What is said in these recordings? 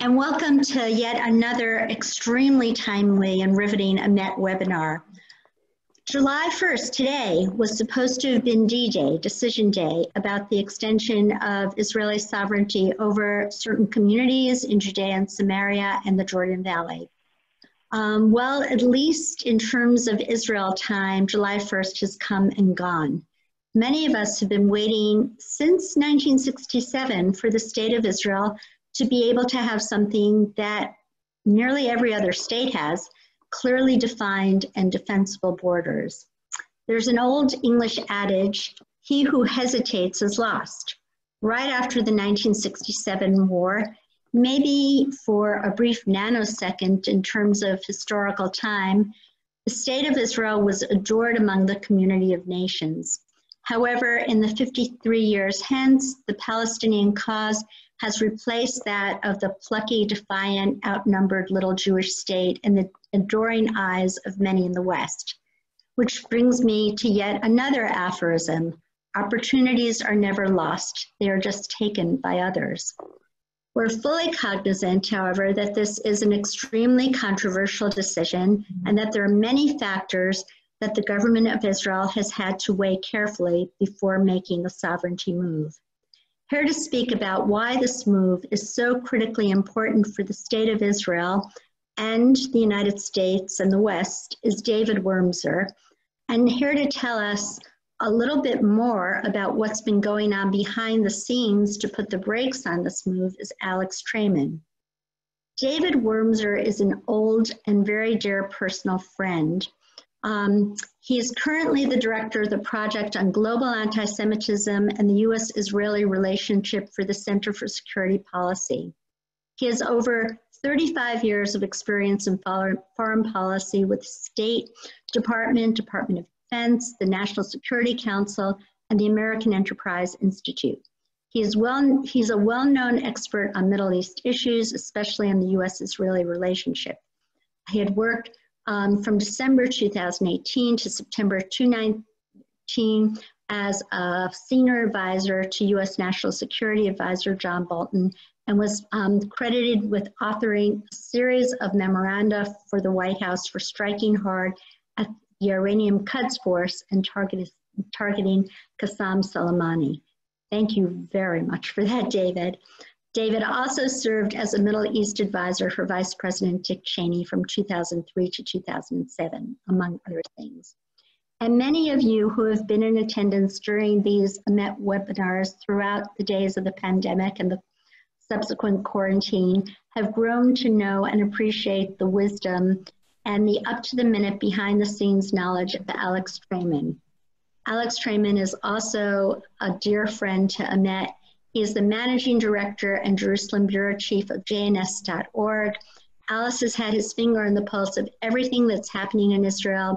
and welcome to yet another extremely timely and riveting EMET webinar. July 1st, today, was supposed to have been D-Day, Decision Day, about the extension of Israeli sovereignty over certain communities in Judea and Samaria and the Jordan Valley. Um, well, at least in terms of Israel time, July 1st has come and gone. Many of us have been waiting since 1967 for the state of Israel to be able to have something that nearly every other state has, clearly defined and defensible borders. There's an old English adage, he who hesitates is lost. Right after the 1967 war, maybe for a brief nanosecond in terms of historical time, the state of Israel was adored among the community of nations. However, in the 53 years hence, the Palestinian cause has replaced that of the plucky, defiant, outnumbered little Jewish state in the adoring eyes of many in the West. Which brings me to yet another aphorism opportunities are never lost, they are just taken by others. We're fully cognizant, however, that this is an extremely controversial decision and that there are many factors that the government of Israel has had to weigh carefully before making a sovereignty move. Here to speak about why this move is so critically important for the state of Israel and the United States and the West is David Wurmser. And here to tell us a little bit more about what's been going on behind the scenes to put the brakes on this move is Alex Traiman. David Wurmser is an old and very dear personal friend um, he is currently the director of the Project on Global Anti-Semitism and the U.S.-Israeli relationship for the Center for Security Policy. He has over 35 years of experience in foreign policy with State Department, Department of Defense, the National Security Council, and the American Enterprise Institute. He is well, he's a well-known expert on Middle East issues, especially on the U.S.-Israeli relationship. He had worked um, from December 2018 to September 2019 as a senior advisor to U.S. National Security Advisor John Bolton and was um, credited with authoring a series of memoranda for the White House for striking hard at the Iranian Quds Force and target, targeting Qasem Soleimani. Thank you very much for that, David. David also served as a Middle East advisor for Vice President Dick Cheney from 2003 to 2007, among other things. And many of you who have been in attendance during these MET webinars throughout the days of the pandemic and the subsequent quarantine have grown to know and appreciate the wisdom and the up to the minute behind the scenes knowledge of Alex Traiman. Alex Traiman is also a dear friend to EMET he is the managing director and Jerusalem bureau chief of JNS.org. Alice has had his finger on the pulse of everything that's happening in Israel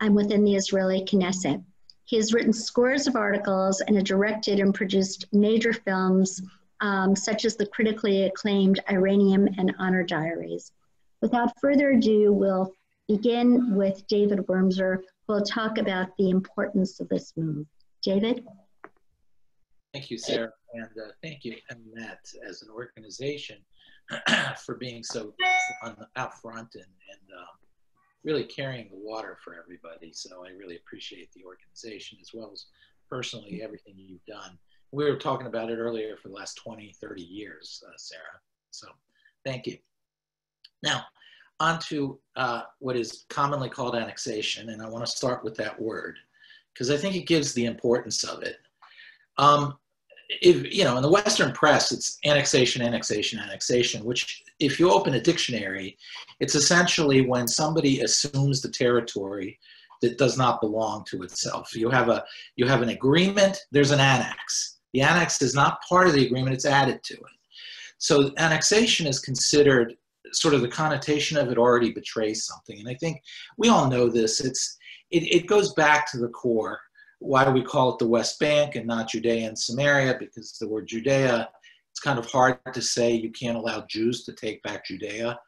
and within the Israeli Knesset. He has written scores of articles and has directed and produced major films um, such as the critically acclaimed Iranium and Honor Diaries. Without further ado, we'll begin with David Wurmser, who will talk about the importance of this move. David? Thank you, Sarah, and uh, thank you, EMET, as an organization, for being so on the, out front and, and uh, really carrying the water for everybody. So I really appreciate the organization as well as personally everything you've done. We were talking about it earlier for the last 20, 30 years, uh, Sarah. So thank you. Now, on to uh, what is commonly called annexation, and I want to start with that word because I think it gives the importance of it. Um, if, you know, in the Western press, it's annexation, annexation, annexation, which if you open a dictionary, it's essentially when somebody assumes the territory that does not belong to itself. You have a you have an agreement, there's an annex. The annex is not part of the agreement, it's added to it. So annexation is considered sort of the connotation of it already betrays something. And I think we all know this. It's it, it goes back to the core why we call it the West Bank and not Judea and Samaria? Because the word Judea, it's kind of hard to say you can't allow Jews to take back Judea.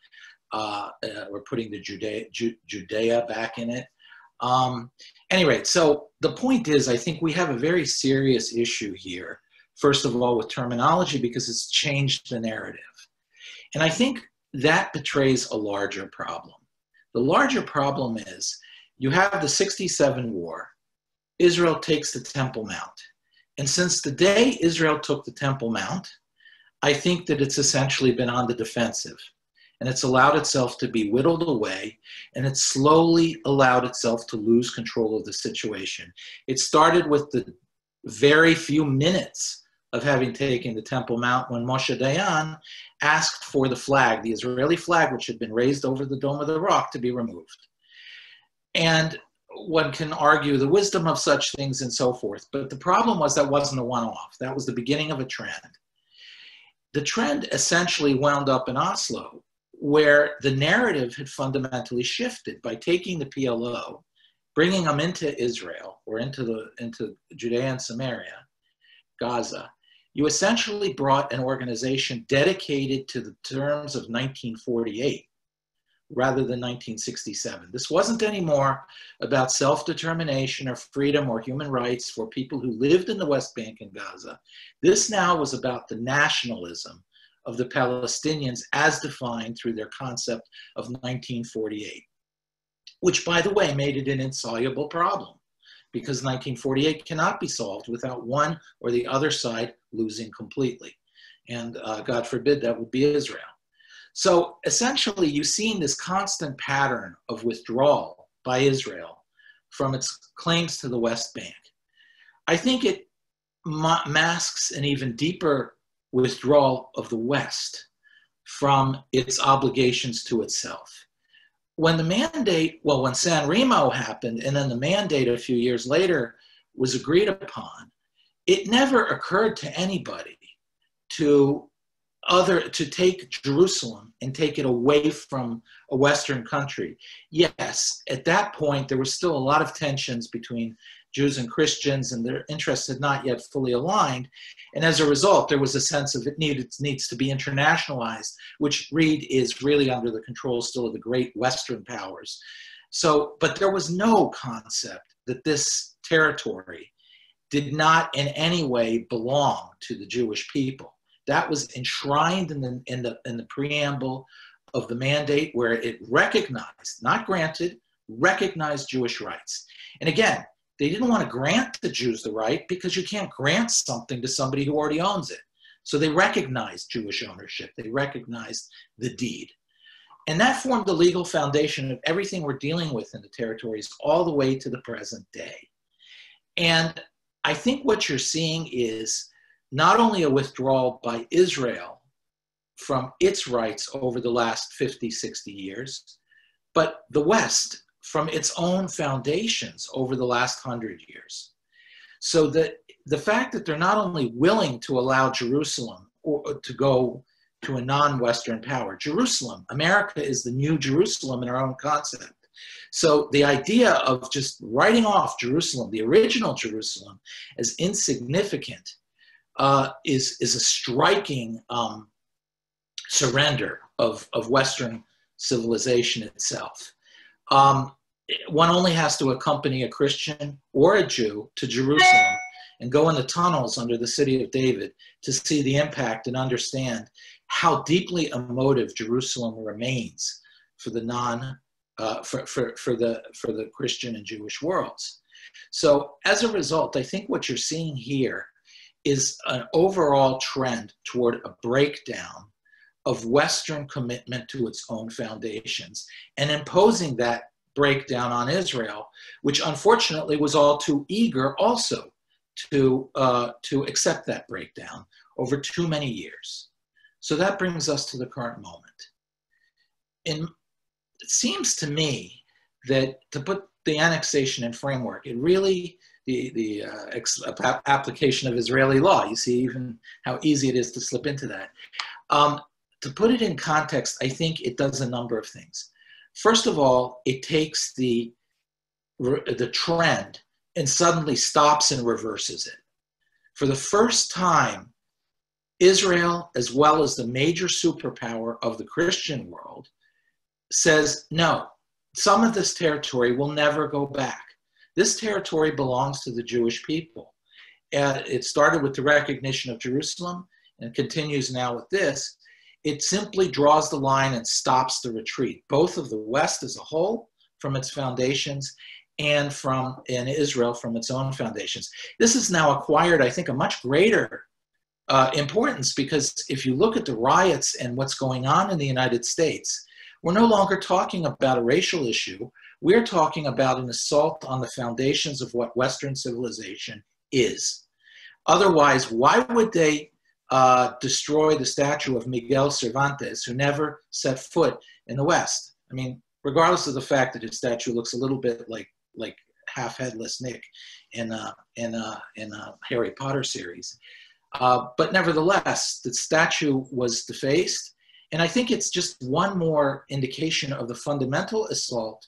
Uh, uh, we're putting the Judea, Ju Judea back in it. Um, anyway, so the point is, I think we have a very serious issue here. First of all, with terminology, because it's changed the narrative. And I think that betrays a larger problem. The larger problem is you have the 67 war, Israel takes the Temple Mount. And since the day Israel took the Temple Mount, I think that it's essentially been on the defensive and it's allowed itself to be whittled away and it's slowly allowed itself to lose control of the situation. It started with the very few minutes of having taken the Temple Mount when Moshe Dayan asked for the flag, the Israeli flag, which had been raised over the Dome of the Rock, to be removed. And one can argue the wisdom of such things and so forth. But the problem was that wasn't a one off, that was the beginning of a trend. The trend essentially wound up in Oslo, where the narrative had fundamentally shifted by taking the PLO, bringing them into Israel or into, the, into Judea and Samaria, Gaza. You essentially brought an organization dedicated to the terms of 1948 rather than 1967. This wasn't anymore about self determination or freedom or human rights for people who lived in the West Bank and Gaza. This now was about the nationalism of the Palestinians as defined through their concept of 1948, which, by the way, made it an insoluble problem because 1948 cannot be solved without one or the other side losing completely. And uh, God forbid that would be Israel. So essentially, you've seen this constant pattern of withdrawal by Israel from its claims to the West Bank. I think it ma- masks an even deeper withdrawal of the West from its obligations to itself. When the mandate, well, when San Remo happened, and then the mandate a few years later was agreed upon, it never occurred to anybody to other to take Jerusalem and take it away from a Western country. Yes, at that point there was still a lot of tensions between Jews and Christians, and their interests had not yet fully aligned. And as a result, there was a sense of it needed, needs to be internationalized, which Reed is really under the control still of the great Western powers. So, but there was no concept that this territory did not in any way belong to the Jewish people. That was enshrined in the, in the, in the preamble of the mandate where it recognized, not granted, recognized Jewish rights. And again, they didn't want to grant the Jews the right because you can't grant something to somebody who already owns it. So they recognized Jewish ownership, they recognized the deed. And that formed the legal foundation of everything we're dealing with in the territories all the way to the present day. And I think what you're seeing is not only a withdrawal by Israel from its rights over the last 50, 60 years, but the West from its own foundations over the last hundred years. So that the fact that they're not only willing to allow Jerusalem or uh, to go to a non-Western power, Jerusalem, America is the new Jerusalem in our own concept. So the idea of just writing off Jerusalem, the original Jerusalem, as insignificant, uh, is is a striking um, surrender of of Western civilization itself. Um, one only has to accompany a Christian or a Jew to Jerusalem and go in the tunnels under the city of David to see the impact and understand how deeply emotive Jerusalem remains for the non uh, for, for, for the for the Christian and Jewish worlds. So as a result, I think what you're seeing here is an overall trend toward a breakdown of Western commitment to its own foundations and imposing that breakdown on Israel, which unfortunately was all too eager also to, uh, to accept that breakdown over too many years. So that brings us to the current moment. And it seems to me that to put the annexation in framework, it really, the, the uh, ex- application of Israeli law, you see even how easy it is to slip into that. Um, to put it in context, I think it does a number of things. First of all, it takes the, the trend and suddenly stops and reverses it. For the first time, Israel, as well as the major superpower of the Christian world, says no, some of this territory will never go back. This territory belongs to the Jewish people. Uh, it started with the recognition of Jerusalem and continues now with this. it simply draws the line and stops the retreat, both of the West as a whole from its foundations and from in Israel from its own foundations. This has now acquired, I think, a much greater uh, importance because if you look at the riots and what's going on in the United States, we're no longer talking about a racial issue. We're talking about an assault on the foundations of what Western civilization is. Otherwise, why would they uh, destroy the statue of Miguel Cervantes, who never set foot in the West? I mean, regardless of the fact that his statue looks a little bit like like half headless Nick in uh, in uh, in a Harry Potter series, uh, but nevertheless, the statue was defaced, and I think it's just one more indication of the fundamental assault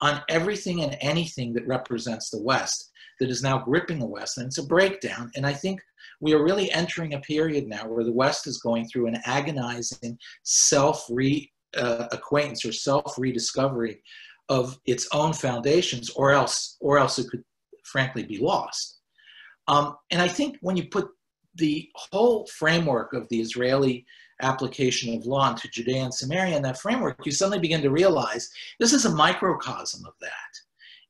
on everything and anything that represents the West that is now gripping the West, and it's a breakdown. And I think we are really entering a period now where the West is going through an agonizing self re uh, acquaintance or self rediscovery of its own foundations, or else, or else it could frankly be lost. Um, and I think when you put the whole framework of the Israeli application of law into Judea and Samaria in that framework, you suddenly begin to realize this is a microcosm of that.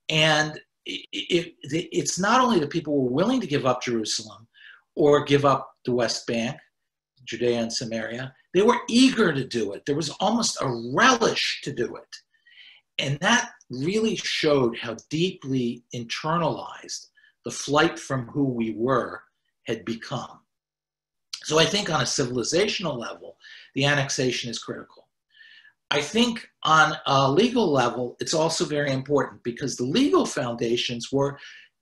And it, it, it's not only that people were willing to give up Jerusalem or give up the West Bank, Judea and Samaria, they were eager to do it. There was almost a relish to do it. And that really showed how deeply internalized the flight from who we were had become. So I think on a civilizational level, the annexation is critical. I think on a legal level, it's also very important because the legal foundations were,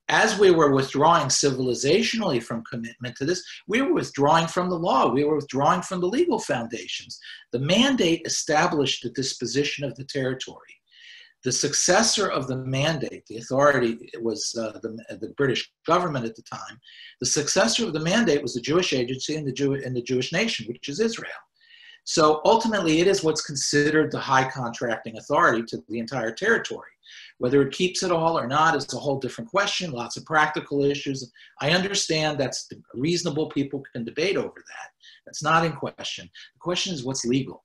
as we were withdrawing civilizationally from commitment to this, we were withdrawing from the law, we were withdrawing from the legal foundations. The mandate established the disposition of the territory. The successor of the mandate, the authority was uh, the, the British government at the time. The successor of the mandate was the Jewish agency and the, Jew, and the Jewish nation, which is Israel. So ultimately, it is what's considered the high contracting authority to the entire territory. Whether it keeps it all or not is a whole different question, lots of practical issues. I understand that's reasonable, people can debate over that. That's not in question. The question is what's legal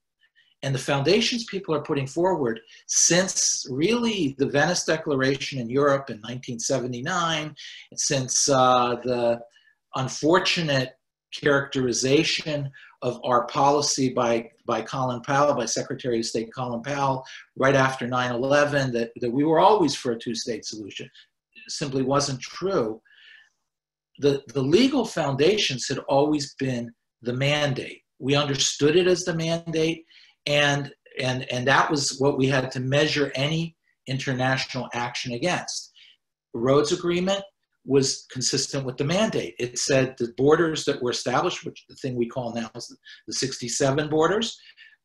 and the foundations people are putting forward since really the Venice Declaration in Europe in 1979, since uh, the unfortunate characterization of our policy by, by Colin Powell, by Secretary of State Colin Powell, right after 9 11, that, that we were always for a two state solution, simply wasn't true. The, the legal foundations had always been the mandate. We understood it as the mandate and and and that was what we had to measure any international action against. The Rhodes Agreement was consistent with the mandate. It said the borders that were established, which the thing we call now is the 67 borders,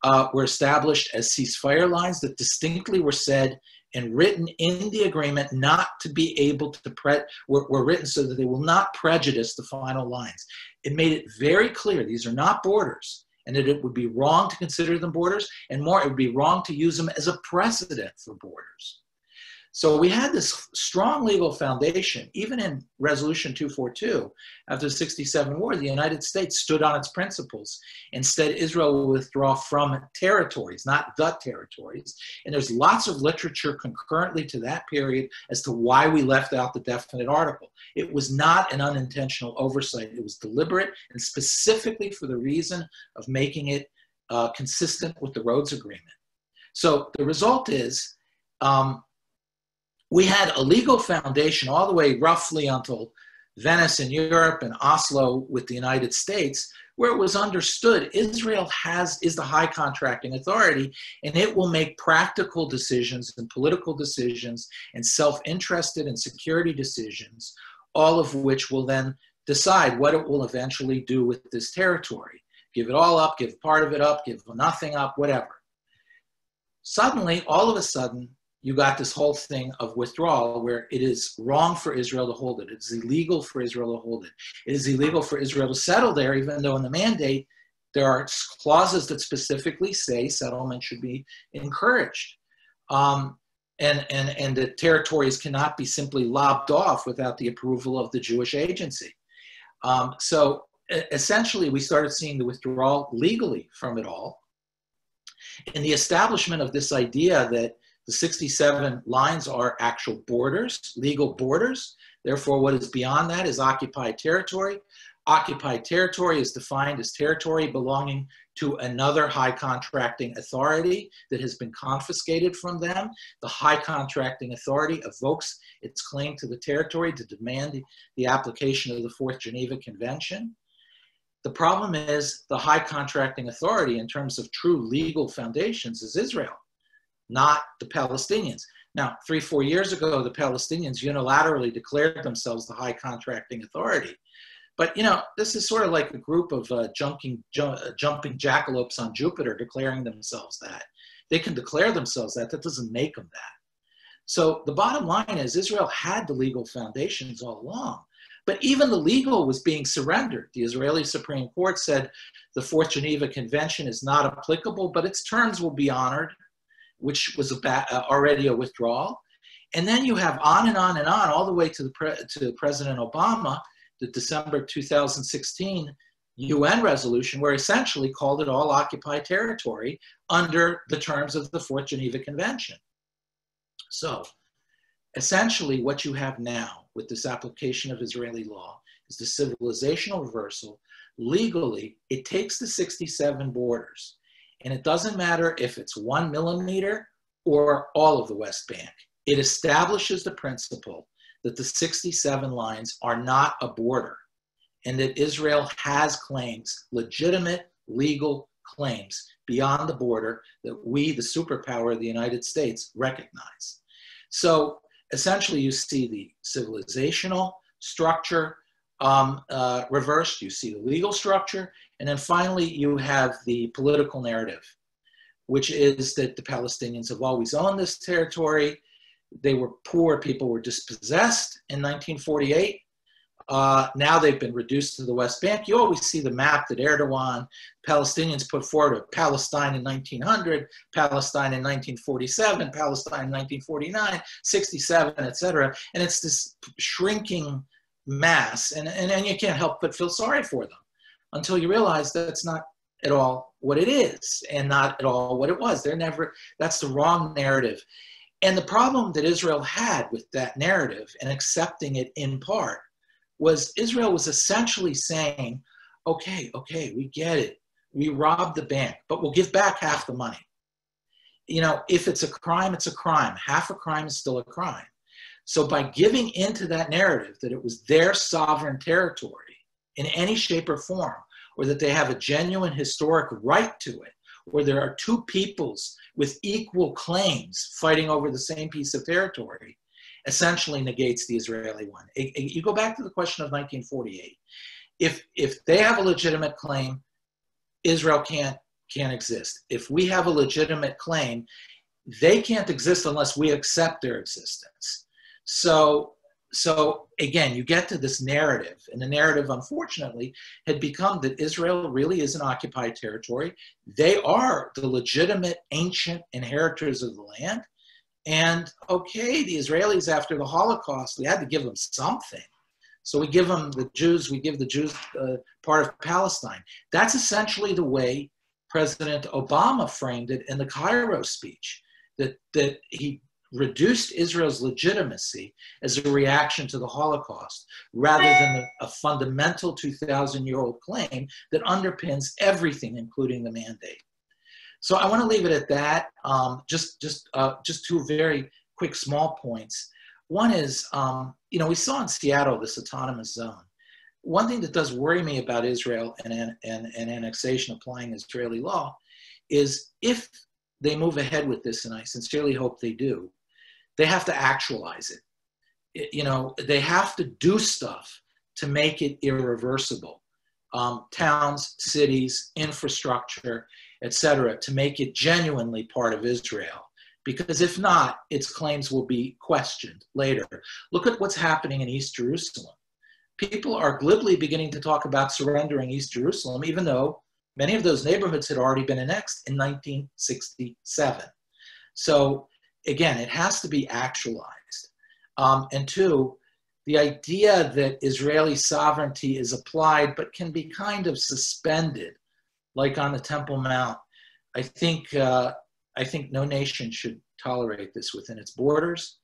uh, were established as ceasefire lines that distinctly were said and written in the agreement not to be able to pre- were, were written so that they will not prejudice the final lines. It made it very clear these are not borders and that it would be wrong to consider them borders, and more, it would be wrong to use them as a precedent for borders. So we had this strong legal foundation, even in Resolution 242, after the 67 war, the United States stood on its principles. Instead, Israel will withdraw from territories, not the territories. And there's lots of literature concurrently to that period as to why we left out the definite article. It was not an unintentional oversight, it was deliberate and specifically for the reason of making it uh, consistent with the Rhodes Agreement. So the result is, um, we had a legal foundation all the way roughly until Venice in Europe and Oslo with the United States, where it was understood Israel has is the high contracting authority, and it will make practical decisions and political decisions and self-interested and security decisions, all of which will then decide what it will eventually do with this territory. Give it all up, give part of it up, give nothing up, whatever. Suddenly, all of a sudden, you got this whole thing of withdrawal where it is wrong for Israel to hold it. It's illegal for Israel to hold it. It is illegal for Israel to settle there, even though in the mandate there are clauses that specifically say settlement should be encouraged. Um, and, and, and the territories cannot be simply lobbed off without the approval of the Jewish agency. Um, so essentially, we started seeing the withdrawal legally from it all. And the establishment of this idea that the 67 lines are actual borders, legal borders. Therefore, what is beyond that is occupied territory. Occupied territory is defined as territory belonging to another high contracting authority that has been confiscated from them. The high contracting authority evokes its claim to the territory to demand the, application of the Fourth Geneva Convention. The problem is the high contracting authority in terms of true legal foundations is Israel, not the Palestinians. Now, three, four years ago, the Palestinians unilaterally declared themselves the high contracting authority. But you know, this is sort of like a group of uh, jumping, ju- uh, jumping jackalopes on Jupiter declaring themselves that. They can declare themselves that. That doesn't make them that. So the bottom line is Israel had the legal foundations all along. But even the legal was being surrendered. The Israeli Supreme Court said the Fourth Geneva Convention is not applicable, but its terms will be honored, which was ba- uh, already a withdrawal. And then you have on and on and on, all the way to, the pre- to President Obama, the December 2016 UN resolution, where essentially called it all occupied territory under the terms of the Fourth Geneva Convention. So, essentially, what you have now with this application of Israeli law is the civilizational reversal. Legally, it takes the 67 borders, and it doesn't matter if it's one millimeter or all of the West Bank. It establishes the principle that the 67 lines are not a border and that Israel has claims, legitimate legal claims beyond the border that we, the superpower of the United States, recognize. So essentially, you see the civilizational structure um, uh, reversed, you see the legal structure, and then finally, you have the political narrative, which is that the Palestinians have always owned this territory they were poor, people were dispossessed in 1948. Uh, now they've been reduced to the West Bank. You always see the map that Erdogan, Palestinians put forward of Palestine in 1900, Palestine in 1947, Palestine in 1949, 67, etc. And it's this shrinking mass, and, and, and you can't help but feel sorry for them until you realize that's not at all what it is and not at all what it was. They're never, that's the wrong narrative. And the problem that Israel had with that narrative and accepting it in part was Israel was essentially saying, okay, okay, we get it. We robbed the bank, but we'll give back half the money. You know, if it's a crime, it's a crime. Half a crime is still a crime. So by giving into that narrative that it was their sovereign territory in any shape or form, or that they have a genuine historic right to it, where there are two peoples with equal claims fighting over the same piece of territory, essentially negates the Israeli one. It, it, you go back to the question of 1948. If, if they have a legitimate claim, Israel can't, can't exist. If we have a legitimate claim, they can't exist unless we accept their existence. So so again, you get to this narrative, and the narrative, unfortunately, had become that Israel really is an occupied territory. They are the legitimate ancient inheritors of the land. And okay, the Israelis, after the Holocaust, we had to give them something. So we give them the Jews, we give the Jews uh, part of Palestine. That's essentially the way President Obama framed it in the Cairo speech. That, that he reduced Israel's legitimacy as a reaction to the Holocaust rather than a, fundamental 2,000 year old claim that underpins everything, including the mandate. So I want to leave it at that. Um, just, just, uh, just two very quick small points. One is, um, you know, we saw in Seattle this autonomous zone. One thing that does worry me about Israel and, and, and annexation applying Israeli law is if they move ahead with this, and I sincerely hope they do, they have to actualize it. it you know, they have to do stuff to make it irreversible. Um, towns, cities, infrastructure, etc., to make it genuinely part of Israel. Because if not, its claims will be questioned later. Look at what's happening in East Jerusalem. People are glibly beginning to talk about surrendering East Jerusalem, even though many of those neighborhoods had already been annexed in 1967. So again, it has to be actualized. Um, and two, the idea that Israeli sovereignty is applied but can be kind of suspended, like on the Temple Mount, I think, uh, I think no nation should tolerate this within its borders,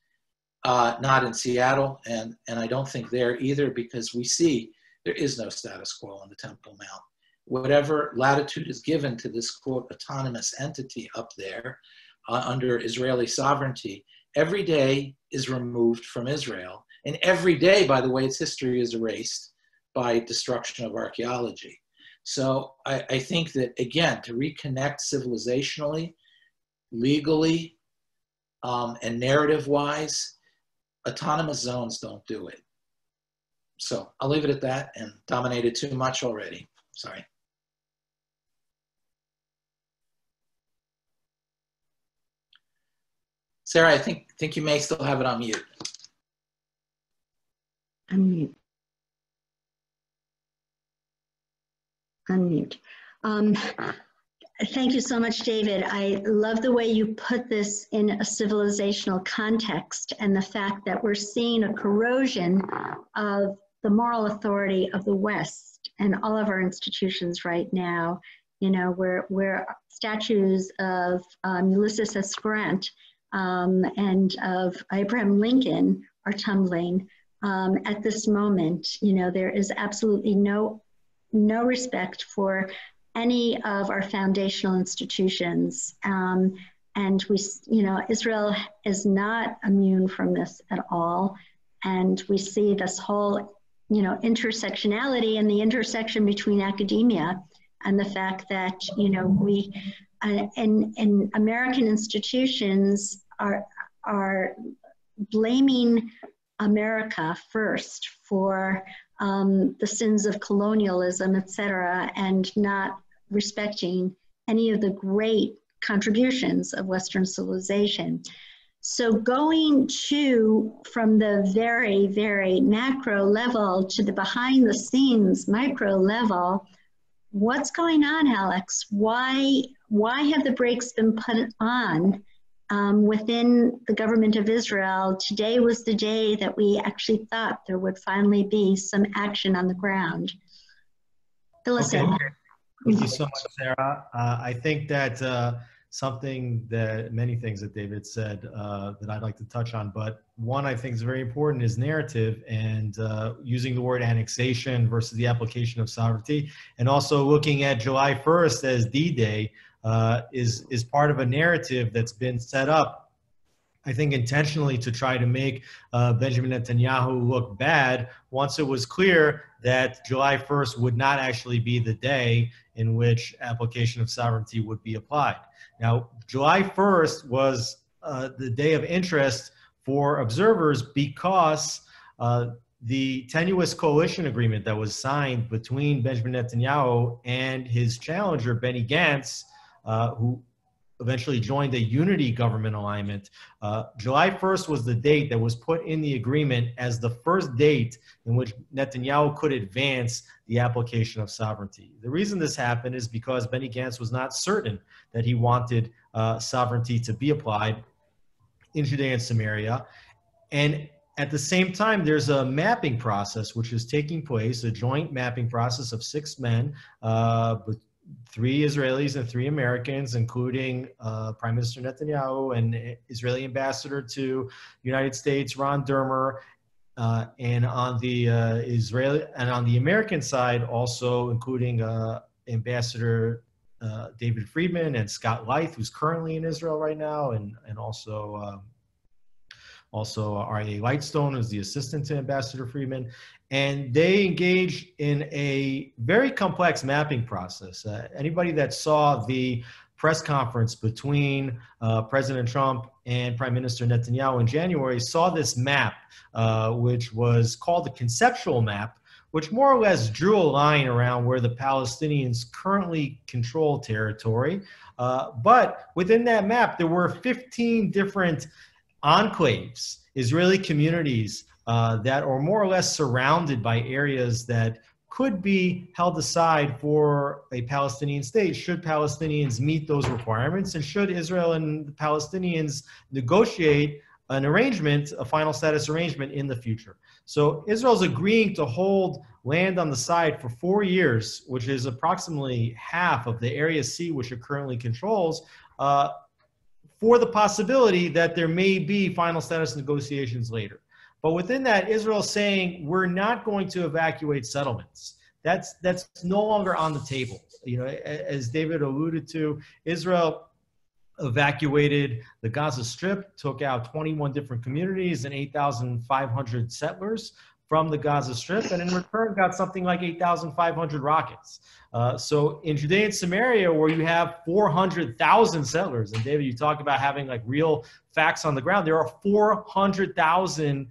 uh, not in Seattle, and, and I don't think there either because we see there is no status quo on the Temple Mount. Whatever latitude is given to this quote autonomous entity up there uh, under Israeli sovereignty, every day is removed from Israel. And every day, by the way, its history is erased by destruction of archaeology. So I, I think that, again, to reconnect civilizationally, legally, um, and narrative wise, autonomous zones don't do it. So I'll leave it at that and dominated too much already. Sorry. Sarah, I think think you may still have it on mute. Unmute. Unmute. Um, thank you so much, David. I love the way you put this in a civilizational context and the fact that we're seeing a corrosion of the moral authority of the West and all of our institutions right now. You know, where, where statues of um, Ulysses S. Grant um, and of Abraham Lincoln are tumbling um, at this moment. You know, there is absolutely no no respect for any of our foundational institutions. Um, and we, you know, Israel is not immune from this at all. And we see this whole, you know, intersectionality and the intersection between academia and the fact that, you know, we, in, in American institutions are, are blaming America first for um, the sins of colonialism, et cetera, and not respecting any of the great contributions of Western civilization. So going to from the very, very macro level to the behind the scenes micro level, what's going on, Alex? Why, why have the brakes been put on um, within the government of Israel, today was the day that we actually thought there would finally be some action on the ground. Phyllis. Okay. Thank you so much, Sarah. Uh, I think that uh, something that many things that David said uh, that I'd like to touch on, but one I think is very important is narrative and uh, using the word annexation versus the application of sovereignty, and also looking at July 1st as D-Day uh, is is part of a narrative that's been set up, I think, intentionally to try to make uh, Benjamin Netanyahu look bad. Once it was clear that July 1st would not actually be the day in which application of sovereignty would be applied. Now, July 1st was uh, the day of interest for observers because uh, the tenuous coalition agreement that was signed between Benjamin Netanyahu and his challenger, Benny Gantz, who eventually joined a unity government alignment. Uh, July 1st was the date that was put in the agreement as the first date in which Netanyahu could advance the application of sovereignty. The reason this happened is because Benny Gantz was not certain that he wanted uh, sovereignty to be applied in Judea and Samaria. And at the same time, there's a mapping process which is taking place, a joint mapping process of six men uh, three Israelis and three Americans, including uh, Prime Minister Netanyahu and Israeli ambassador to United States Ron Dermer, uh, and on the uh, Israeli and on the American side, also including uh, Ambassador uh, David Friedman and Scott Leith, who's currently in Israel right now, and and also. Also, Aryeh Lightstone, who's the assistant to Ambassador Friedman, and they engaged in a very complex mapping process. Uh, anybody that saw the press conference between uh, President Trump and Prime Minister Netanyahu in January saw this map, uh, which was called the conceptual map, which more or less drew a line around where the Palestinians currently control territory. Uh, but within that map, there were 15 different enclaves, Israeli communities uh, that are more or less surrounded by areas that could be held aside for a Palestinian state should Palestinians meet those requirements and should Israel and the Palestinians negotiate an arrangement, a final status arrangement in the future. So Israel's agreeing to hold land on the side for four years, which is approximately half of the area C which it currently controls, uh, for the possibility that there may be final status negotiations later. But within that, Israel's saying we're not going to evacuate settlements. That's that's no longer on the table. You know, as David alluded to, Israel evacuated the Gaza Strip, took out 21 different communities and 8,500 settlers from the Gaza Strip, and in return got something like 8,500 rockets. Uh, so in Judea and Samaria, where you have 400,000 settlers, and David, you talk about having like real facts on the ground, there are 400,000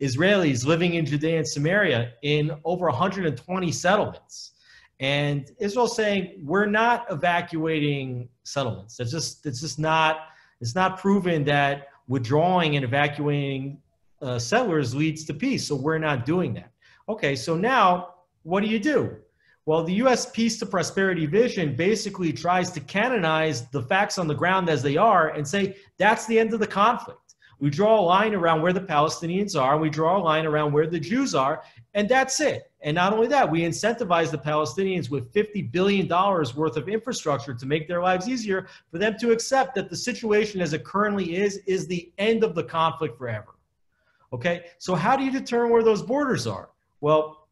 Israelis living in Judea and Samaria in over 120 settlements. And Israel saying we're not evacuating settlements. It's just it's just not it's not proven that withdrawing and evacuating uh, settlers leads to peace. So we're not doing that. Okay, so now what do you do? Well, the U.S. Peace to Prosperity vision basically tries to canonize the facts on the ground as they are and say that's the end of the conflict. We draw a line around where the Palestinians are, and we draw a line around where the Jews are, and that's it. And not only that, we incentivize the Palestinians with $50 billion worth of infrastructure to make their lives easier for them to accept that the situation as it currently is is the end of the conflict forever. Okay, so how do you determine where those borders are? Well,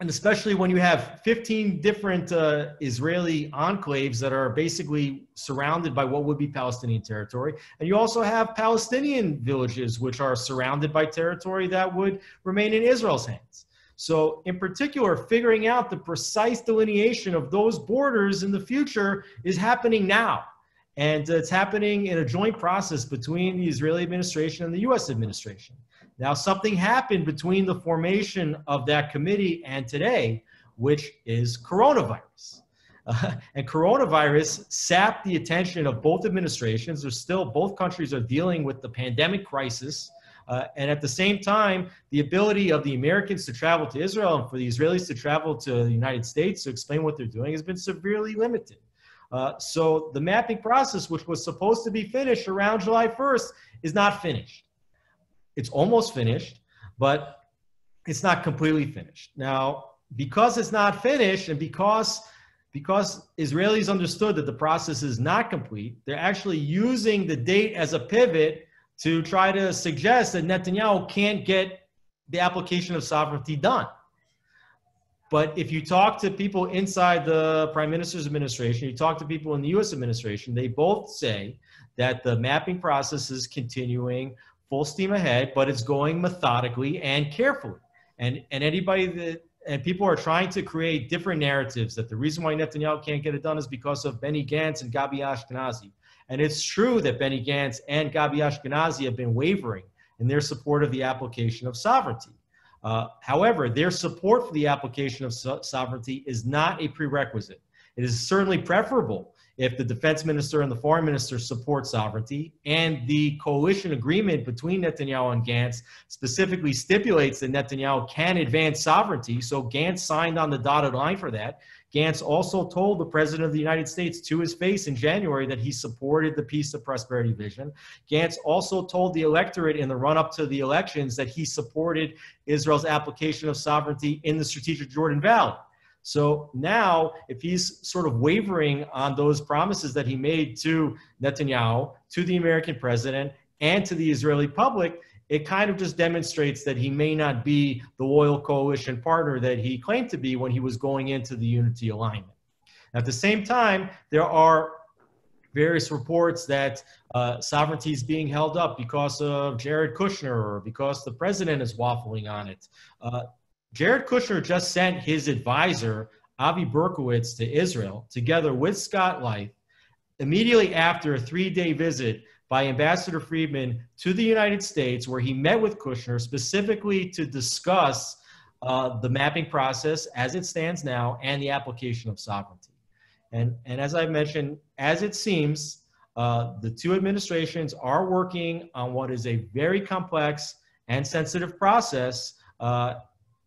and especially when you have 15 different uh, Israeli enclaves that are basically surrounded by what would be Palestinian territory. And you also have Palestinian villages which are surrounded by territory that would remain in Israel's hands. So, in particular, figuring out the precise delineation of those borders in the future is happening now. And it's happening in a joint process between the Israeli administration and the US administration. Now, something happened between the formation of that committee and today, which is coronavirus. Uh, and coronavirus sapped the attention of both administrations. There's still, both countries are dealing with the pandemic crisis. Uh, and at the same time, the ability of the Americans to travel to Israel and for the Israelis to travel to the United States to explain what they're doing has been severely limited. Uh, so the mapping process, which was supposed to be finished around July 1st, is not finished. It's almost finished, but it's not completely finished. Now, because it's not finished and because because Israelis understood that the process is not complete, they're actually using the date as a pivot to try to suggest that Netanyahu can't get the application of sovereignty done. But if you talk to people inside the prime minister's administration, you talk to people in the US administration, they both say that the mapping process is continuing full steam ahead, but it's going methodically and carefully. And, and anybody that, and people are trying to create different narratives that the reason why Netanyahu can't get it done is because of Benny Gantz and Gabi Ashkenazi. And it's true that Benny Gantz and Gabi Ashkenazi have been wavering in their support of the application of sovereignty. Uh, however, their support for the application of so- sovereignty is not a prerequisite. It is certainly preferable if the defense minister and the foreign minister support sovereignty, and the coalition agreement between Netanyahu and Gantz specifically stipulates that Netanyahu can advance sovereignty. So Gantz signed on the dotted line for that. Gantz also told the president of the United States to his face in January that he supported the peace of prosperity vision. Gantz also told the electorate in the run up to the elections that he supported Israel's application of sovereignty in the strategic Jordan Valley. So now, if he's sort of wavering on those promises that he made to Netanyahu, to the American president, and to the Israeli public, it kind of just demonstrates that he may not be the loyal coalition partner that he claimed to be when he was going into the unity alignment. At the same time, there are various reports that uh, sovereignty is being held up because of Jared Kushner or because the president is waffling on it. Uh, Jared Kushner just sent his advisor, Avi Berkowitz, to Israel together with Scott Leith immediately after a three day visit by Ambassador Friedman to the United States, where he met with Kushner specifically to discuss uh, the mapping process as it stands now and the application of sovereignty. And, and as I mentioned, as it seems, uh, the two administrations are working on what is a very complex and sensitive process uh,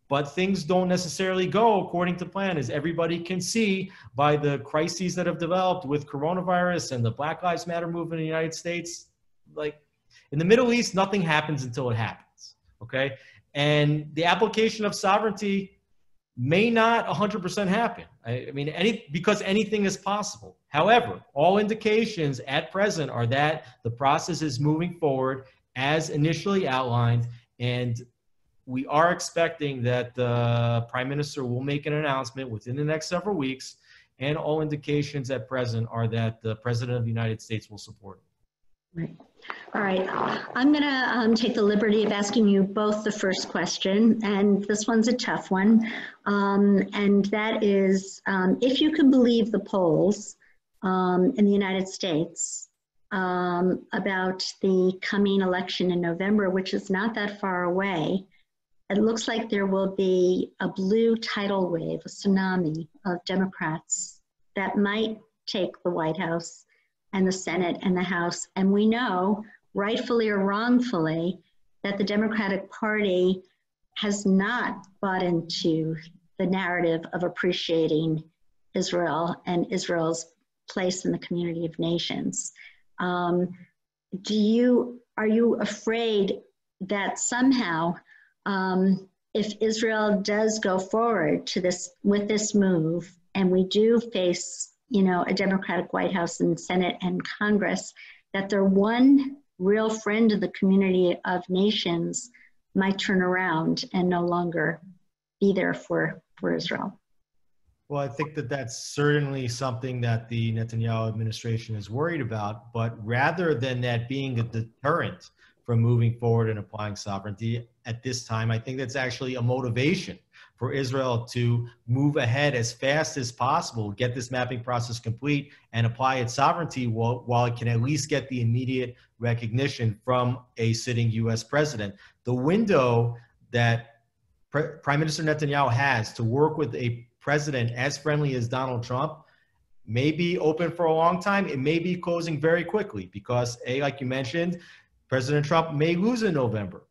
but things don't necessarily go according to plan as everybody can see by the crises that have developed with coronavirus and the black lives matter movement in the united states like In the Middle East, nothing happens until it happens. Okay. And the application of sovereignty may not 100% happen. I, I, mean, any because anything is possible. However, all indications at present are that the process is moving forward as initially outlined, and we are expecting that the prime minister will make an announcement within the next several weeks. And all indications at present are that the president of the United States will support it. Right. All right, I'm going to um, take the liberty of asking you both the first question, and this one's a tough one. Um, and that is um, if you can believe the polls um, in the United States um, about the coming election in November, which is not that far away, it looks like there will be a blue tidal wave, a tsunami of Democrats that might take the White House and the Senate and the House. And we know, rightfully or wrongfully, that the Democratic Party has not bought into the narrative of appreciating Israel and Israel's place in the community of nations. Um, do you are you afraid that somehow, um, if Israel does go forward to this with this move, and we do face you know, a Democratic White House and Senate and Congress, that their one real friend of the community of nations might turn around and no longer be there for, for Israel. Well, I think that that's certainly something that the Netanyahu administration is worried about. But rather than that being a deterrent from moving forward and applying sovereignty at this time, I think that's actually a motivation for Israel to move ahead as fast as possible, get this mapping process complete, and apply its sovereignty while, while it can at least get the immediate recognition from a sitting U.S. president. The window that Pre- Prime Minister Netanyahu has to work with a president as friendly as Donald Trump may be open for a long time. It may be closing very quickly because, A, like you mentioned, President Trump may lose in November.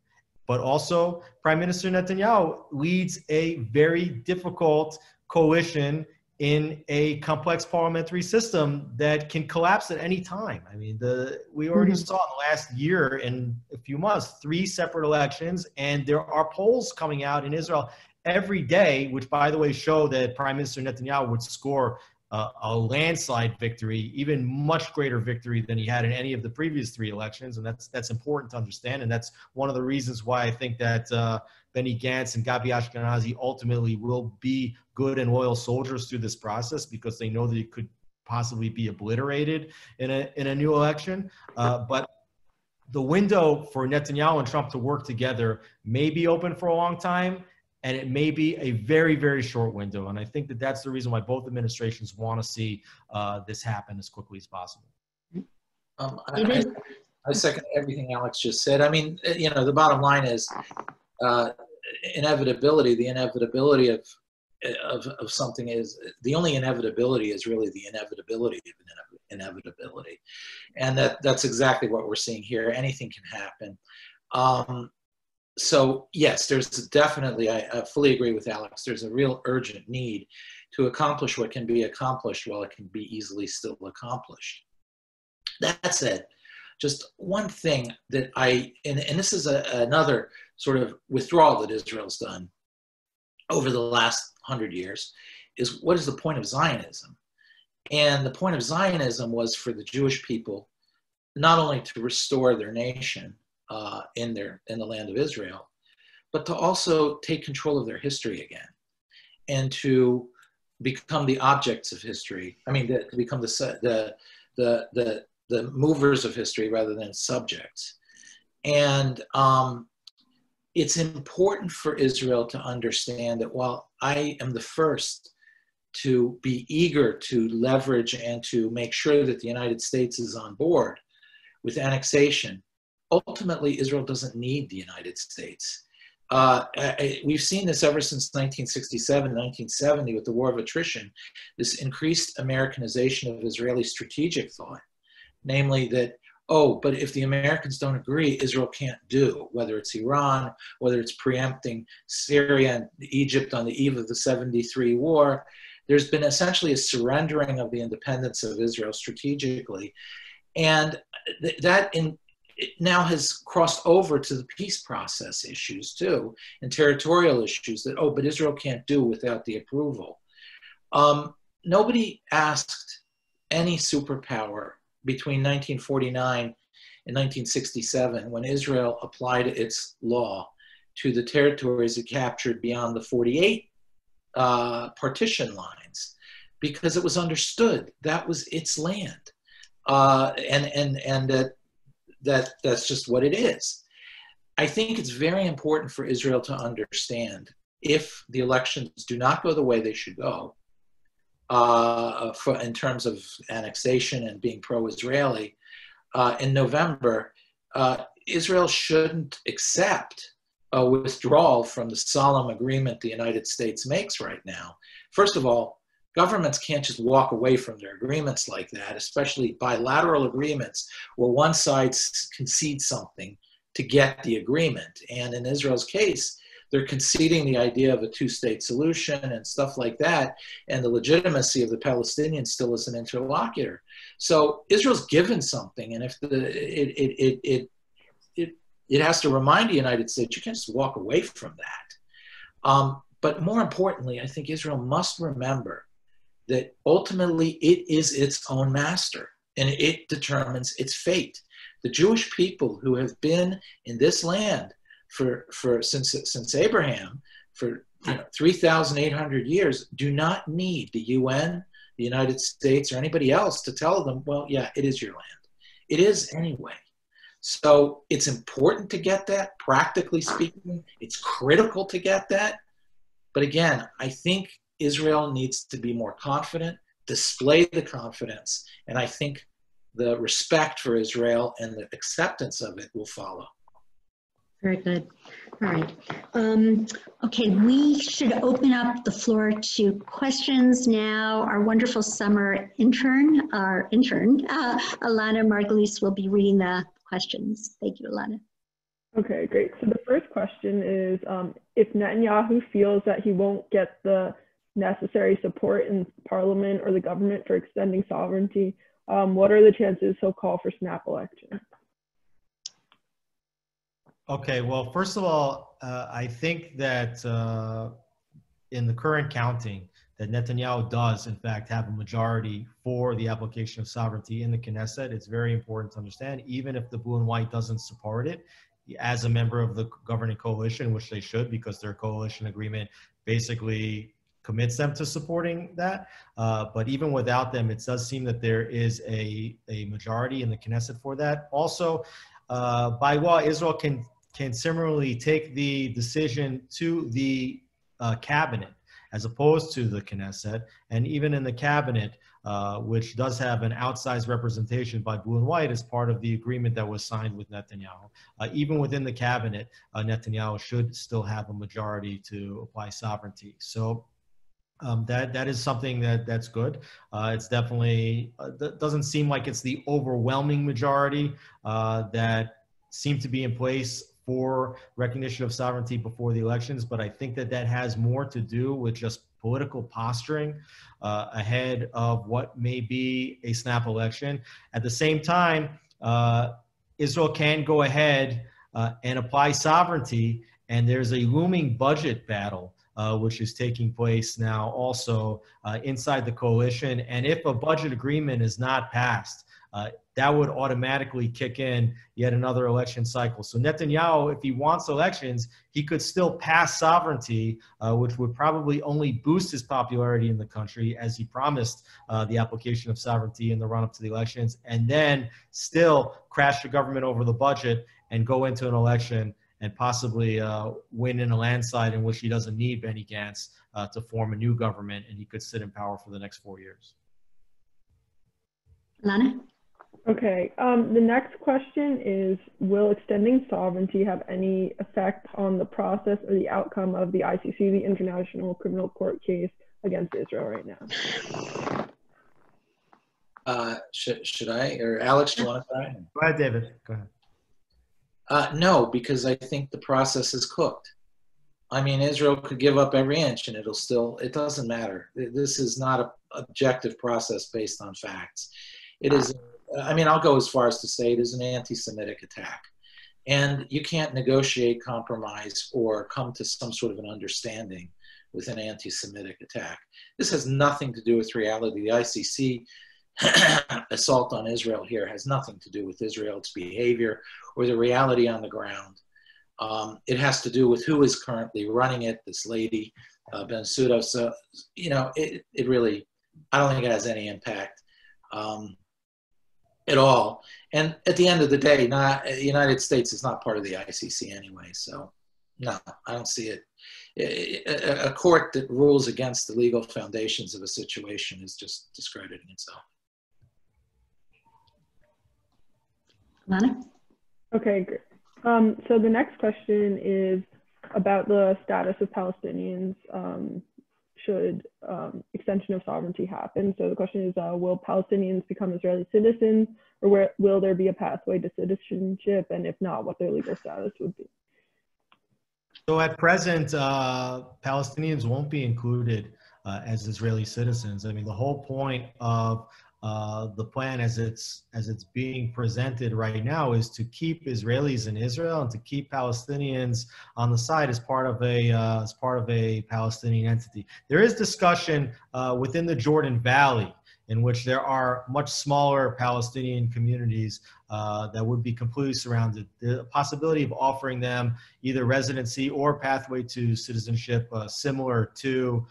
But also, Prime Minister Netanyahu leads a very difficult coalition in a complex parliamentary system that can collapse at any time. I mean, the we already mm-hmm. saw in the last year and a few months three separate elections, and there are polls coming out in Israel every day, which, by the way, show that Prime Minister Netanyahu would score uh, a landslide victory, even much greater victory than he had in any of the previous three elections, and that's that's important to understand, and that's one of the reasons why I think that uh, Benny Gantz and Gabi Ashkenazi ultimately will be good and loyal soldiers through this process because they know that it could possibly be obliterated in a in a new election, uh, but. The window for Netanyahu and Trump to work together may be open for a long time, and it may be a very, very short window. And I think that that's the reason why both administrations want to see uh, this happen as quickly as possible. Um, I, I, second everything Alex just said. I mean, you know, the bottom line is uh, inevitability. The inevitability of, of of something is the only inevitability is really the inevitability of inevitability, and that that's exactly what we're seeing here. Anything can happen. Um, so yes, there's definitely, I, I, fully agree with Alex, there's a real urgent need to accomplish what can be accomplished while it can be easily still accomplished. That said, just one thing that I, and, and this is a, another sort of withdrawal that Israel's done over the last hundred years, is what is the point of Zionism? And the point of Zionism was for the Jewish people not only to restore their nation, uh, in their in the land of Israel, but to also take control of their history again, and to become the objects of history. I mean, to, become the the the the the movers of history rather than subjects. And um, it's important for Israel to understand that while I am the first to be eager to leverage and to make sure that the United States is on board with annexation, ultimately, Israel doesn't need the United States. Uh, we've seen this ever since 1967, 1970 with the war of attrition, this increased Americanization of Israeli strategic thought, namely that, oh, but if the Americans don't agree, Israel can't do, whether it's Iran, whether it's preempting Syria and Egypt on the eve of the 73 war. There's been essentially a surrendering of the independence of Israel strategically. And th- that in, it now has crossed over to the peace process issues too, and territorial issues that, oh, but Israel can't do without the approval. Um, nobody asked any superpower between 1949 and 1967 when Israel applied its law to the territories it captured beyond the 48 uh, partition lines because it was understood that was its land. Uh, and and, and that, that that's just what it is. I think it's very important for Israel to understand if the elections do not go the way they should go, uh, for, in terms of annexation and being pro-Israeli, uh, in November, uh, Israel shouldn't accept a withdrawal from the solemn agreement the United States makes right now. First of all, governments can't just walk away from their agreements like that, especially bilateral agreements where one side concedes something to get the agreement. And in Israel's case, they're conceding the idea of a two-state solution and stuff like that, and the legitimacy of the Palestinians still as an interlocutor. So Israel's given something, and if the, it, it, it, it, it, it has to remind the United States, you can't just walk away from that. Um, but more importantly, I think Israel must remember that ultimately it is its own master and it determines its fate. The Jewish people who have been in this land for, for since, since Abraham for you know, 3,800 years do not need the UN, the United States, or anybody else to tell them, well, yeah, it is your land. It is anyway. So it's important to get that, practically speaking. It's critical to get that. But again, I think Israel needs to be more confident, display the confidence, and I think the respect for Israel and the acceptance of it will follow. Very good. All right. Um, okay, we should open up the floor to questions now. Our wonderful summer intern, our intern, uh, Alana Margulies will be reading the questions. Thank you, Alana. Okay, great. So the first question is, um, if Netanyahu feels that he won't get the necessary support in parliament or the government for extending sovereignty, um, what are the chances he'll call for snap election? Okay, well, first of all, uh, I think that uh, in the current counting, that Netanyahu does, in fact, have a majority for the application of sovereignty in the Knesset. It's very important to understand, even if the blue and white doesn't support it, as a member of the governing coalition, which they should, because their coalition agreement basically commits them to supporting that. Uh, but even without them, it does seem that there is a, a majority in the Knesset for that. Also, uh, by law, Israel can can similarly take the decision to the uh, cabinet as opposed to the Knesset. And even in the cabinet, uh, which does have an outsized representation by blue and white as part of the agreement that was signed with Netanyahu. Uh, even within the cabinet, uh, Netanyahu should still have a majority to apply sovereignty. So um, that that is something that that's good. Uh, it's definitely uh, doesn't seem like it's the overwhelming majority uh, that seem to be in place for recognition of sovereignty before the elections, but I think that that has more to do with just political posturing uh, ahead of what may be a snap election. At the same time, uh, Israel can go ahead uh, and apply sovereignty, and there's a looming budget battle. Uh, which is taking place now also uh, inside the coalition. And if a budget agreement is not passed, uh, that would automatically kick in yet another election cycle. So Netanyahu, if he wants elections, he could still pass sovereignty, uh, which would probably only boost his popularity in the country, as he promised uh, the application of sovereignty in the run-up to the elections, and then still crash the government over the budget and go into an election and possibly uh, win in a landslide in which he doesn't need Benny Gantz uh, to form a new government, and he could sit in power for the next four years. Lana? Okay, um, the next question is, will extending sovereignty have any effect on the process or the outcome of the ICC, the International Criminal Court case against Israel right now? Uh, should, should I, or Alex, do you want to try? Go ahead, David, go ahead. Uh, no, because I think the process is cooked. I mean, Israel could give up every inch and it'll still, it doesn't matter. This is not an objective process based on facts. It is I mean, I'll go as far as to say it is an anti Semitic attack. And you can't negotiate, compromise, or come to some sort of an understanding with an anti Semitic attack. This has nothing to do with reality. The ICC assault on Israel here has nothing to do with Israel's behavior or the reality on the ground. Um, it has to do with who is currently running it, this lady, uh, Bensouda. So, you know, it, it really, I don't think it has any impact um, at all. And at the end of the day, not the United States is not part of the ICC anyway. So, no, I don't see it. A court that rules against the legal foundations of a situation is just discrediting itself. Lana? Okay, great. Um, so the next question is about the status of Palestinians um, should um, extension of sovereignty happen. So the question is, uh, will Palestinians become Israeli citizens or where, will there be a pathway to citizenship? And if not, what their legal status would be? So at present, uh, Palestinians won't be included uh, as Israeli citizens. I mean, the whole point of uh, the plan as it's as it's being presented right now is to keep Israelis in Israel and to keep Palestinians on the side as part of a uh, as part of a Palestinian entity. There is discussion uh, within the Jordan Valley in which there are much smaller Palestinian communities uh, that would be completely surrounded. The possibility of offering them either residency or pathway to citizenship uh, similar to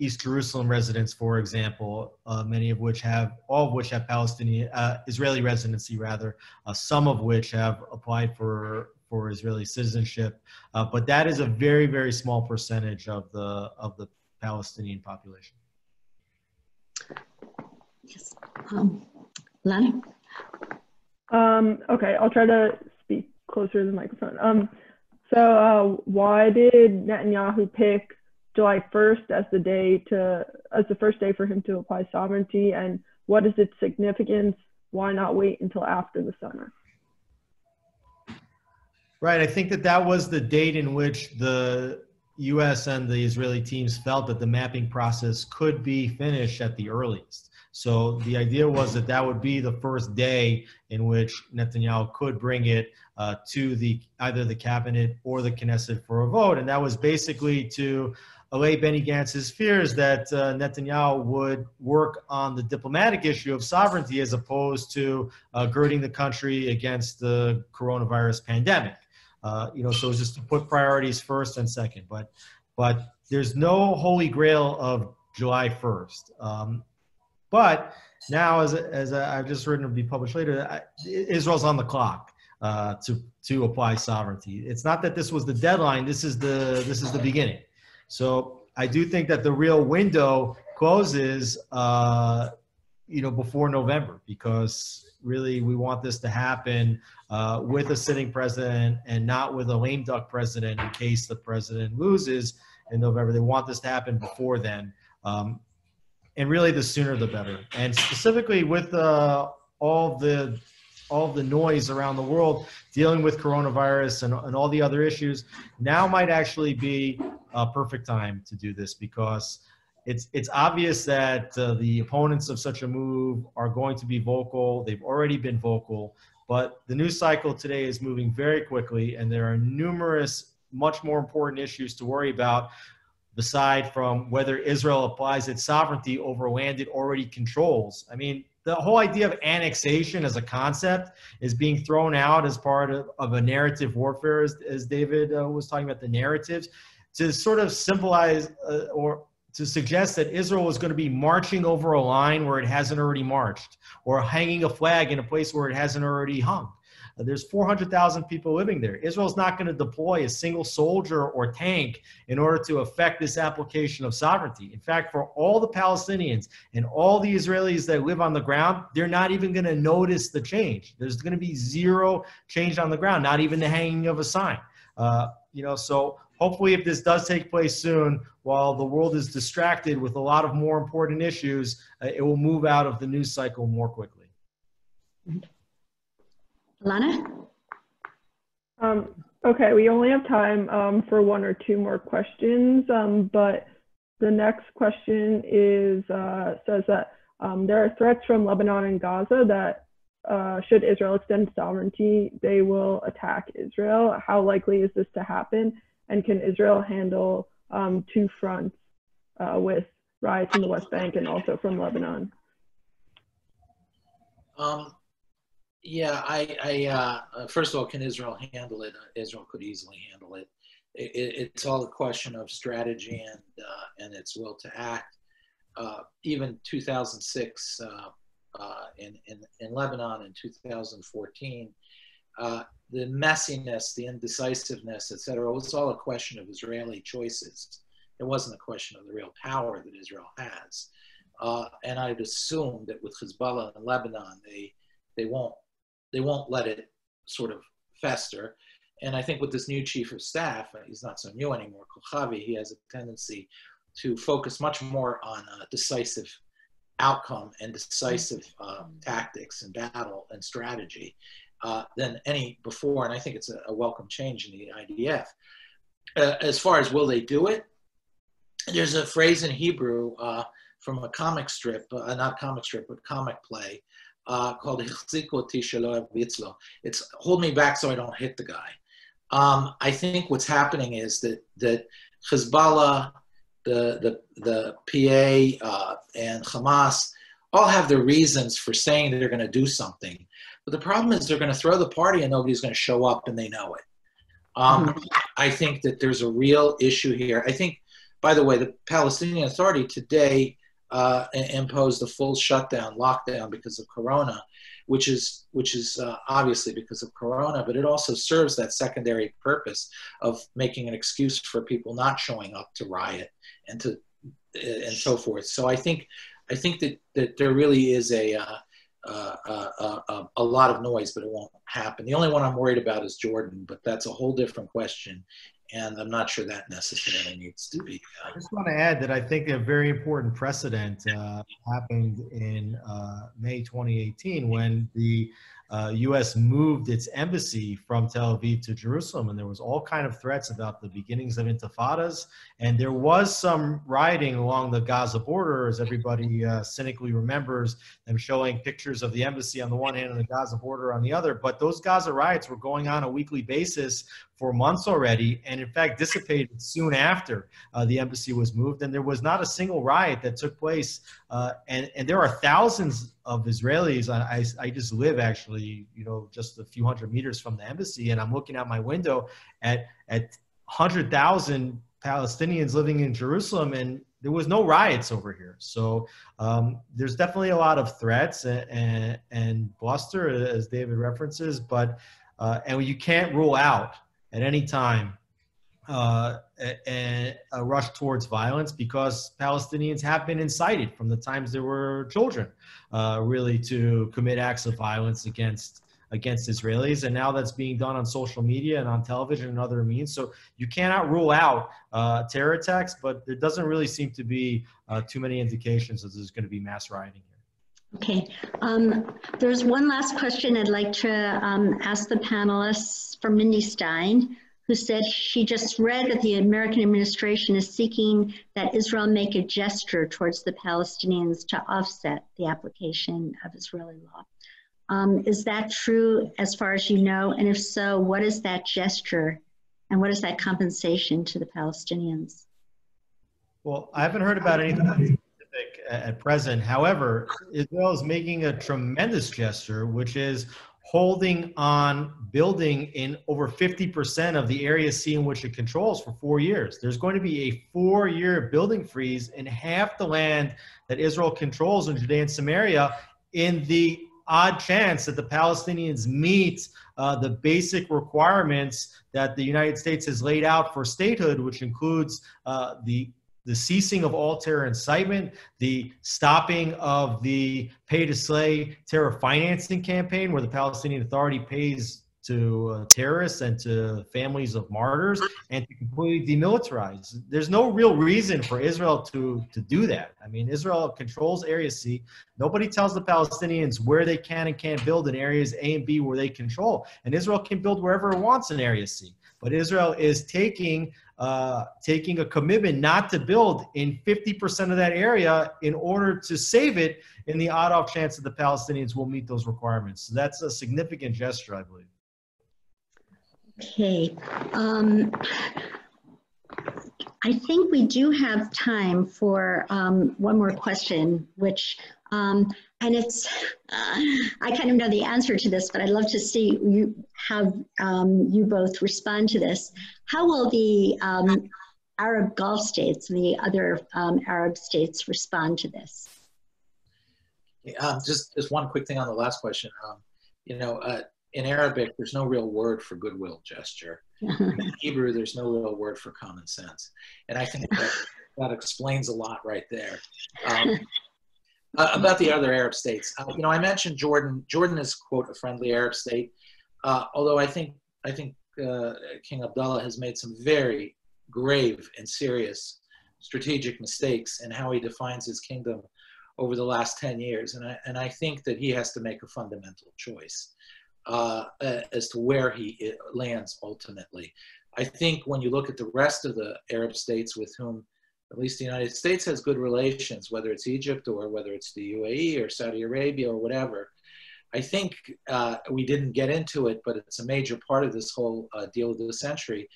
East Jerusalem residents, for example, uh, many of which have, all of which have Palestinian, uh, Israeli residency rather, uh, some of which have applied for for Israeli citizenship, uh, but that is a very very small percentage of the of the Palestinian population. Yes, um, Lani. Um, okay, I'll try to speak closer to the microphone. Um, so, uh, why did Netanyahu pick July 1st as the day to as the first day for him to apply sovereignty and what is its significance? Why not wait until after the summer? Right. I think that that was the date in which the U.S. and the Israeli teams felt that the mapping process could be finished at the earliest. So the idea was that that would be the first day in which Netanyahu could bring it uh, to the either the cabinet or the Knesset for a vote, and that was basically to allay Benny Gantz's fears that uh, Netanyahu would work on the diplomatic issue of sovereignty as opposed to uh, girding the country against the coronavirus pandemic. Uh, you know, so just to put priorities first and second. But, but there's no holy grail of July 1st. Um, but now, as, as I've just written to be published later, I, Israel's on the clock. Uh, to to apply sovereignty. It's not that this was the deadline. This is the this is the beginning. So I do think that the real window closes, uh, you know, before November because really we want this to happen uh, with a sitting president and not with a lame duck president in case the president loses in November. They want this to happen before then. Um, and really the sooner the better. And specifically with uh, all the all the noise around the world dealing with coronavirus and, and all the other issues, now might actually be a perfect time to do this because it's it's obvious that uh, the opponents of such a move are going to be vocal. They've already been vocal, but the news cycle today is moving very quickly, and there are numerous, much more important issues to worry about. Aside from whether Israel applies its sovereignty over land it already controls. I mean, the whole idea of annexation as a concept is being thrown out as part of, of a narrative warfare, as, as David uh, was talking about the narratives, to sort of symbolize uh, or to suggest that Israel is going to be marching over a line where it hasn't already marched, or hanging a flag in a place where it hasn't already hung. There's 400,000 people living there. Israel's not going to deploy a single soldier or tank in order to affect this application of sovereignty. In fact, for all the Palestinians and all the Israelis that live on the ground, they're not even going to notice the change. There's going to be zero change on the ground, not even the hanging of a sign. Uh, you know, so hopefully, if this does take place soon, while the world is distracted with a lot of more important issues, uh, it will move out of the news cycle more quickly. Lana? Um, okay, we only have time um, for one or two more questions, um, but the next question is uh, says that Um, there are threats from Lebanon and Gaza that uh, should Israel extend sovereignty, they will attack Israel. How likely is this to happen? And can Israel handle um, two fronts uh, with riots in the West Bank and also from Lebanon? Um, yeah, I, I uh, uh, first of all, can Israel handle it? Uh, Israel could easily handle it. it. It's all a question of strategy and uh, and its will to act. Uh, even 2006 in, in in Lebanon in 2014, the messiness, the indecisiveness, etc., was all a question of Israeli choices. It wasn't a question of the real power that Israel has. Uh, and I'd assume that with Hezbollah in Lebanon, they they won't they won't let it sort of fester. And I think with this new chief of staff, uh, he's not so new anymore, Kochavi, he has a tendency to focus much more on uh, decisive outcome and decisive uh, tactics and battle and strategy uh, than any before. And I think it's a, a welcome change in the IDF. Uh, as far as will they do it, there's a phrase in Hebrew uh, from a comic strip, not comic strip, but comic play uh, called It's hold me back so I don't hit the guy. Um, I think what's happening is that that Hezbollah, the the the PA, uh, and Hamas all have their reasons for saying they're going to do something, but the problem is they're going to throw the party and nobody's going to show up and they know it. Um, mm-hmm. I think that there's a real issue here. I think, by the way, the Palestinian Authority today uh, imposed a full shutdown, lockdown because of Corona, which is which is uh, obviously because of Corona, but it also serves that secondary purpose of making an excuse for people not showing up to riot and to and so forth. So I think I think that that there really is a uh, uh, uh, uh, a lot of noise, but it won't happen. The only one I'm worried about is Jordan, but that's a whole different question and I'm not sure that necessarily needs to be. Uh, I just want to add that I think a very important precedent uh, happened in uh, May 2018 when the uh, U.S. moved its embassy from Tel Aviv to Jerusalem, and there was all kind of threats about the beginnings of intifadas, and there was some rioting along the Gaza border, as everybody uh, cynically remembers them showing pictures of the embassy on the one hand and the Gaza border on the other. But those Gaza riots were going on a weekly basis for months already, and in fact dissipated soon after uh, the embassy was moved. And there was not a single riot that took place. Uh, and, and there are thousands of Israelis. I, I just live actually, you know, just a few hundred meters from the embassy, and I'm looking out my window at at hundred thousand Palestinians living in Jerusalem, and there was no riots over here. So um, there's definitely a lot of threats and, and, and bluster, as David references, but uh, and you can't rule out at any time uh, a, a, rush towards violence because Palestinians have been incited from the times they were children, uh, really, to commit acts of violence against against Israelis, and now that's being done on social media and on television and other means. So you cannot rule out uh, terror attacks, but there doesn't really seem to be uh, too many indications that there's going to be mass rioting here. Okay, um, there's one last question I'd like to um, ask the panelists from Mindy Stein who said she just read that the American administration is seeking that Israel make a gesture towards the Palestinians to offset the application of Israeli law. Um, is that true as far as you know? And if so, what is that gesture and what is that compensation to the Palestinians? Well, I haven't heard about anything specific at present. However, Israel is making a tremendous gesture, which is holding on building in over 50% of the area C in which it controls for four years. There's going to be a four year building freeze in half the land that Israel controls in Judea and Samaria in the odd chance that the Palestinians meet uh, the basic requirements that the United States has laid out for statehood, which includes uh, the the ceasing of all terror incitement, the stopping of the pay to slay terror financing campaign, where the Palestinian Authority pays to uh, terrorists and to families of martyrs, and to completely demilitarize. There's no real reason for Israel to, to do that. I mean, Israel controls Area C. Nobody tells the Palestinians where they can and can't build in areas A and B where they control. And Israel can build wherever it wants in Area C. But Israel is taking uh, taking a commitment not to build in 50% of that area in order to save it in the odd off chance that the Palestinians will meet those requirements. So that's a significant gesture, I believe. Okay. Um, I think we do have time for um, one more question, which, um, and it's, uh, I kind of know the answer to this, but I'd love to see you have um, you both respond to this. How will the um, Arab Gulf states and the other um, Arab states respond to this? Um, just, just one quick thing on the last question. you know, uh, in Arabic, there's no real word for goodwill gesture. in Hebrew, there's no real word for common sense. And I think that, that explains a lot right there. Uh, about the other Arab states, uh, you know, I mentioned Jordan. Jordan is, quote, a friendly Arab state. Uh, although I think, I think uh, King Abdullah has made some very grave and serious strategic mistakes in how he defines his kingdom over the last 10 years. And I, and I think that he has to make a fundamental choice uh, as to where he lands ultimately. I think when you look at the rest of the Arab states with whom at least the United States has good relations, whether it's Egypt or whether it's the UAE or Saudi Arabia or whatever, I think uh, we didn't get into it, but it's a major part of this whole uh, deal of the century.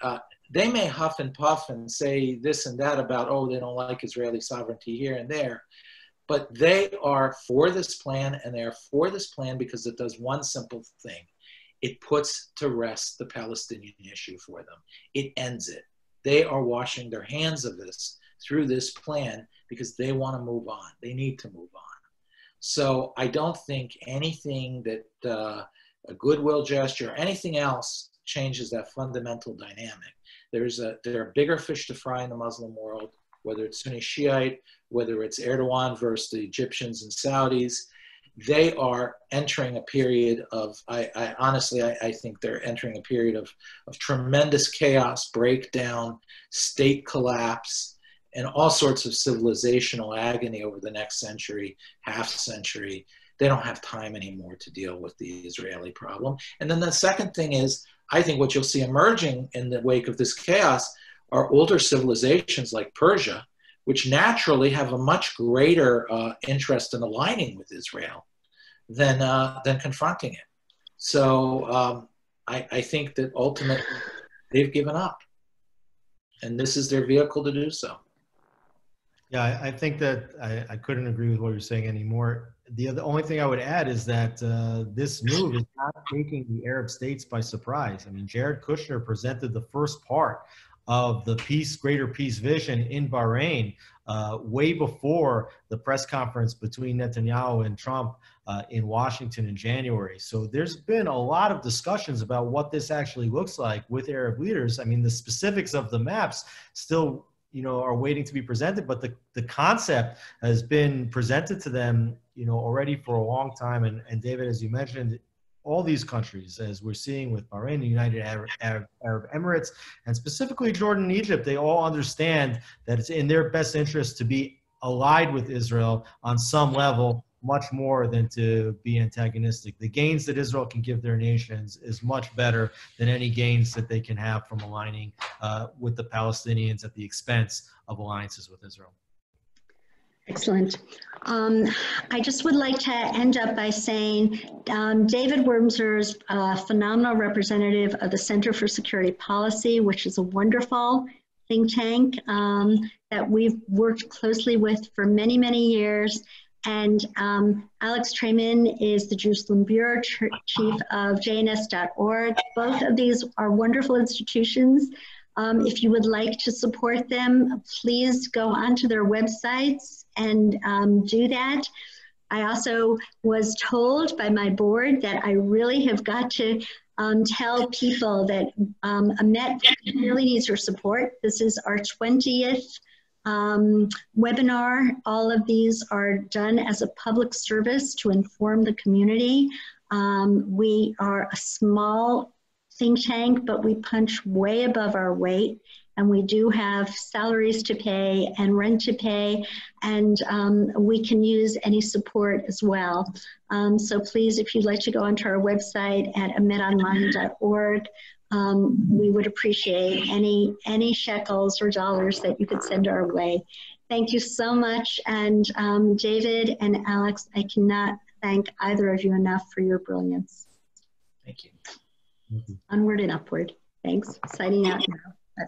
Uh, they may huff and puff and say this and that about, oh, they don't like Israeli sovereignty here and there but they are for this plan and they are for this plan because it does one simple thing. It puts to rest the palestinian issue for them. It ends it they are washing their hands of this through this plan because they want to move on. They need to move on. So i don't think anything that uh, a goodwill gesture or anything else changes that fundamental dynamic. There's a there are bigger fish to fry in the muslim world whether it's sunni shiite whether it's Erdogan versus the Egyptians and Saudis, they are entering a period of, I, I honestly, I, I, think they're entering a period of, of tremendous chaos, breakdown, state collapse, and all sorts of civilizational agony over the next century, half century. They don't have time anymore to deal with the Israeli problem. And then the second thing is, I think what you'll see emerging in the wake of this chaos are older civilizations like Persia, which naturally have a much greater uh, interest in aligning with Israel than, uh, than confronting it. So um, I, I think that ultimately they've given up. And this is their vehicle to do so. Yeah, I, think that I, I, couldn't agree with what you're saying anymore. The, the only thing I would add is that uh, this move is not taking the Arab states by surprise. I mean, Jared Kushner presented the first part of the peace, greater peace vision in Bahrain uh, way before the press conference between Netanyahu and Trump uh, in Washington in January. So there's been a lot of discussions about what this actually looks like with Arab leaders. I mean, the specifics of the maps still you know are waiting to be presented but the, the concept has been presented to them you know already for a long time and, and david as you mentioned all these countries, as we're seeing with Bahrain, the United Arab, Arab, Arab, Emirates, and specifically Jordan and Egypt, they all understand that it's in their best interest to be allied with Israel on some level, much more than to be antagonistic. The gains that Israel can give their nations is much better than any gains that they can have from aligning uh, with the Palestinians at the expense of alliances with Israel. Excellent. Um, I just would like to end up by saying um, David Wurmser is a phenomenal representative of the Center for Security Policy, which is a wonderful think tank um, that we've worked closely with for many, many years. And um, Alex Traiman is the Jerusalem Bureau Chief of JNS.org. Both of these are wonderful institutions um, if you would like to support them, please go onto their websites and um, do that. I also was told by my board that I really have got to um, tell people that um, EMET really needs your support. This is our 20th um, webinar. All of these are done as a public service to inform the community. Um, we are a small think tank, but we punch way above our weight. And we do have salaries to pay and rent to pay, and um, we can use any support as well. Um, so please, if you'd like to go onto our website at emetonline.org, um, we would appreciate any, any shekels or dollars that you could send our way. Thank you so much. And um, David and Alex, I cannot thank either of you enough for your brilliance. Thank you. Onward and upward. Thanks. Signing out now.